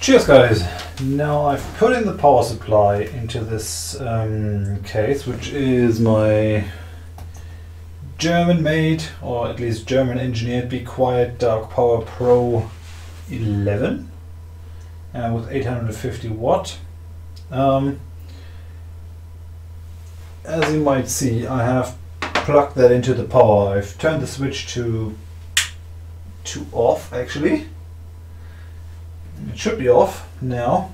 Cheers guys! Now I've put in the power supply into this um, case, which is my German made, or at least German engineered Be Quiet Dark Power Pro 11 uh, with 850 watt. Um, as you might see, I have plugged that into the power. I've turned the switch to to off actually. Should be off now.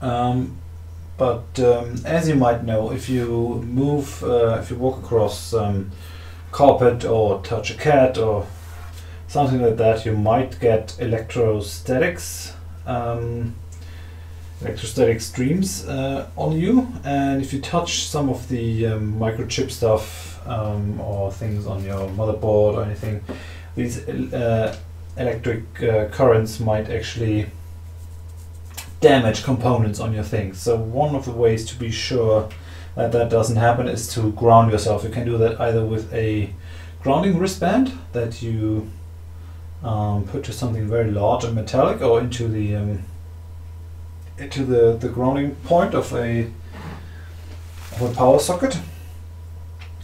Um, but um, as you might know, if you move, uh, if you walk across um, carpet or touch a cat or something like that, you might get electrostatics, um, electrostatic streams uh, on you. And if you touch some of the um, microchip stuff um, or things on your motherboard or anything, these uh, electric uh, currents might actually damage components on your things. So one of the ways to be sure that that doesn't happen is to ground yourself. You can do that either with a grounding wristband that you um, put to something very large and metallic or into the um, into the, the grounding point of a, of a power socket.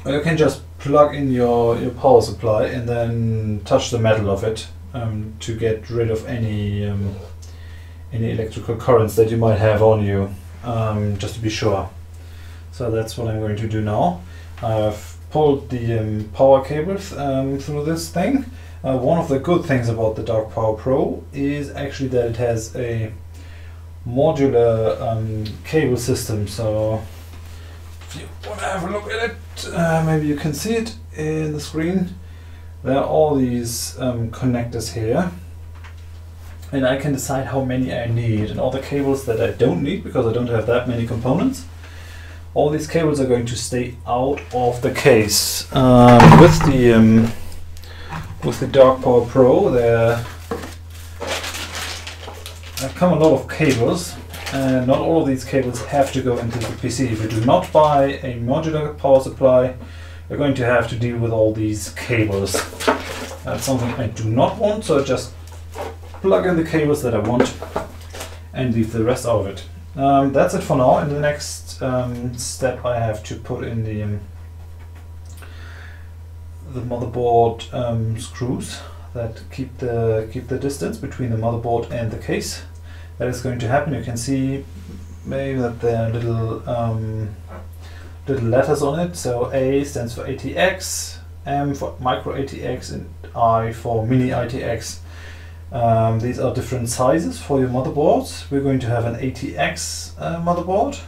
Or you can just plug in your, your power supply and then touch the metal of it um, to get rid of any um, any electrical currents that you might have on you, um, just to be sure. So that's what I'm going to do now. I've pulled the um, power cables um, through this thing. Uh, one of the good things about the Dark Power Pro is actually that it has a modular um, cable system. So if you want to have a look at it, uh, maybe you can see it in the screen. There are all these um, connectors here and I can decide how many I need and all the cables that I don't need because I don't have that many components. All these cables are going to stay out of the case. Um, with the um, with the Dark Power Pro, there come a lot of cables, and not all of these cables have to go into the PC. If you do not buy a modular power supply, you're going to have to deal with all these cables. That's something I do not want, so I just plug in the cables that I want and leave the rest out of it. Um, that's it for now. In the next um, step, I have to put in the um, the motherboard um, screws that keep the keep the distance between the motherboard and the case. That is going to happen. You can see maybe that there are little um, little letters on it. So A stands for ATX, M for micro ATX, and I for mini ATX. Um, these are different sizes for your motherboards. We're going to have an ATX uh, motherboard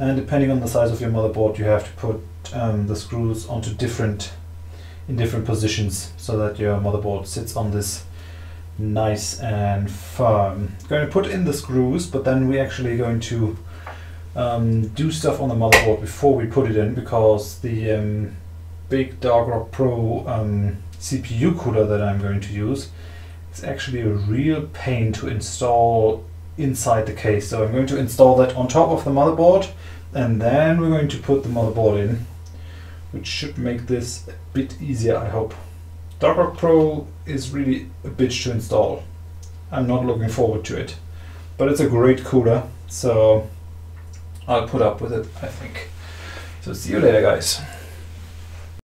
and depending on the size of your motherboard you have to put um, the screws onto different in different positions so that your motherboard sits on this nice and firm. Going to put in the screws but then we're actually going to um, do stuff on the motherboard before we put it in because the um, big Dark Rock Pro um, CPU cooler that I'm going to use is actually a real pain to install inside the case. So I'm going to install that on top of the motherboard and then we're going to put the motherboard in, which should make this a bit easier, I hope. Dark Rock Pro is really a bitch to install. I'm not looking forward to it, but it's a great cooler, so I'll put up with it, I think. So see you later, guys.